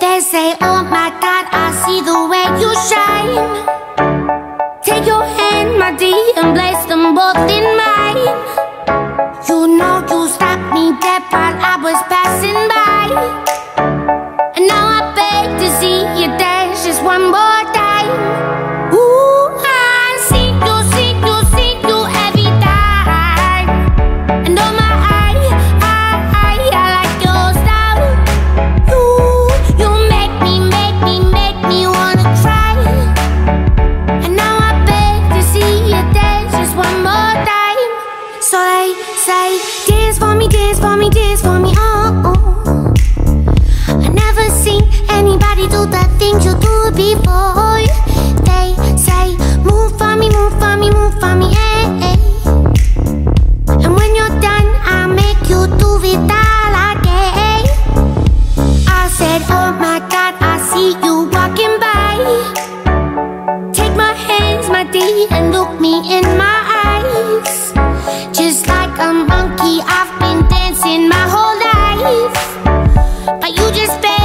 They say, oh my God, I see the way you shine. Take your hand, my dear, and place them both in mine. You know you stopped me dead while I was passing by. I said, Oh my god, I see you walking by. Take my hands, my D, and look me in my eyes. Just like a monkey, I've been dancing my whole life. But you just.